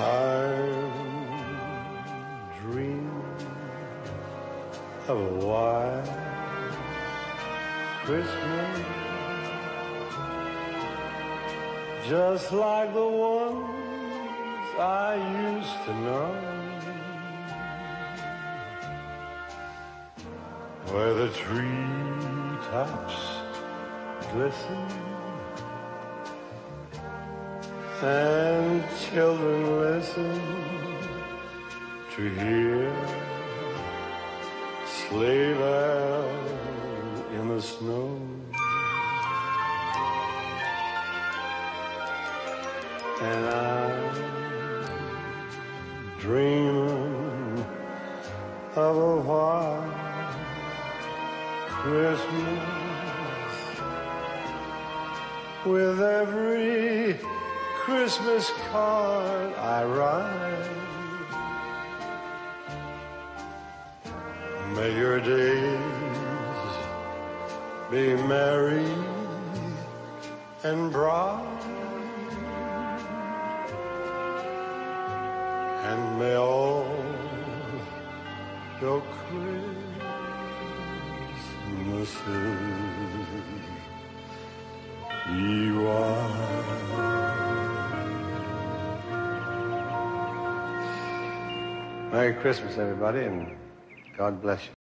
I dream of a white Christmas. Just like the ones I used to know. Where the tree tops glisten and children listen to hear sleigh bells in the snow. And I'm dreaming of a white Christmas with every Christmas card I write. May your days be merry and bright. And may all your Christmases be white. Merry Christmas, everybody, and God bless you.